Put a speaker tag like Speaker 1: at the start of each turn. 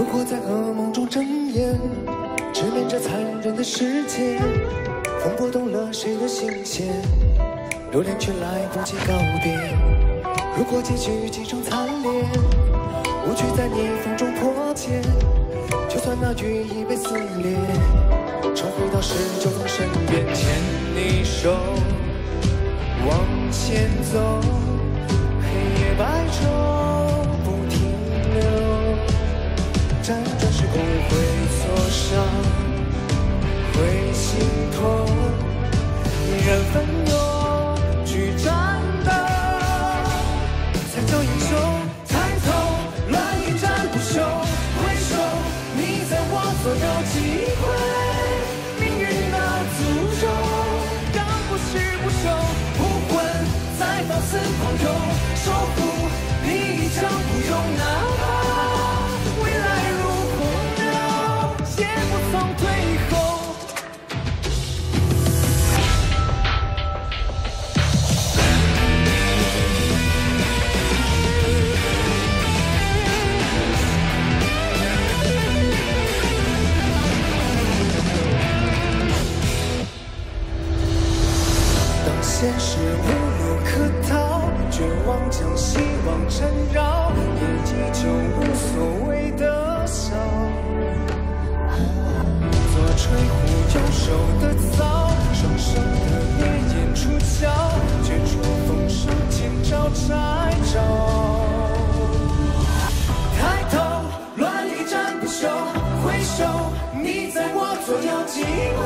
Speaker 1: 如果在噩梦中睁眼，直面这残忍的世界。风拨动了谁的心弦，留恋却来不及告别。如果结局几种惨烈，无惧在逆风中破茧。就算那羽翼被撕裂，重回到十九从身边，牵你手往前走，辗转时空会挫伤，会心痛，依然奋勇去战斗，才叫英雄。抬头，乱一战不休，回首，你在我左右，机会，现实无路可逃，绝望将希望缠绕，也依旧无所谓的笑。左吹胡，右手的草，双手的烈焰出鞘，绝处逢生，见招拆招。抬头，乱世战不休，回首，你在我左右，机会。